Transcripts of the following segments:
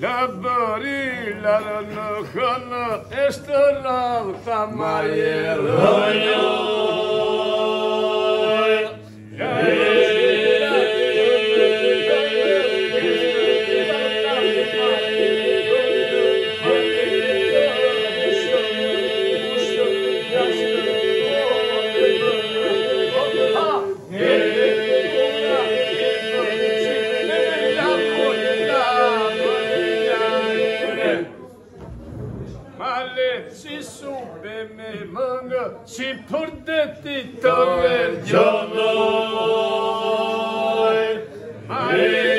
Λαμπορή, λαρονοχόνο, έστω λαουταμάιερο. si sube me manga și purdeti tăver Mai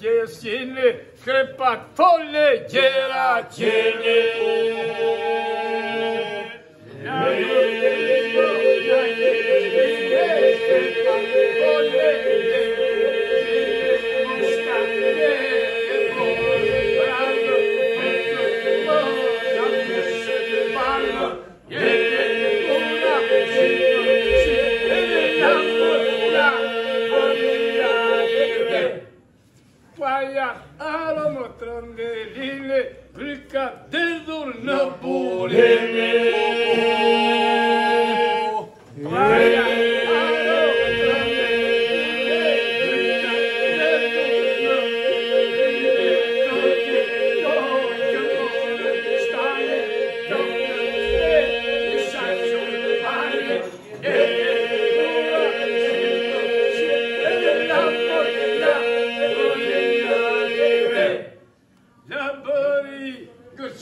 Jesine, Krepa Tolle, Jera Jene. Era brica tranguelile, brigadeiro, napolile.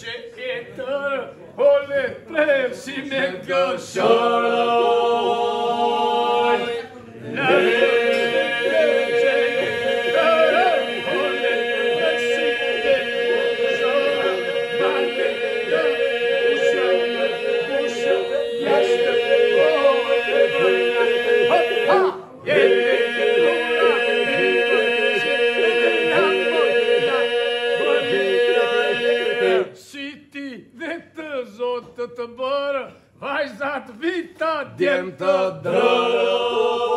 Enter, holy place, she make a shallow. Vai vais dar vita dentro do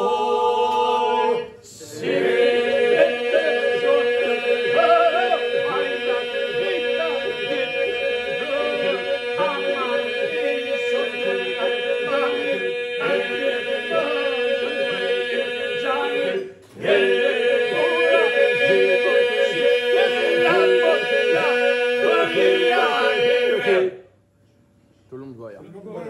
ya.